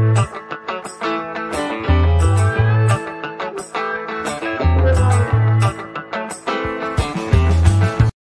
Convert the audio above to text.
Thank you.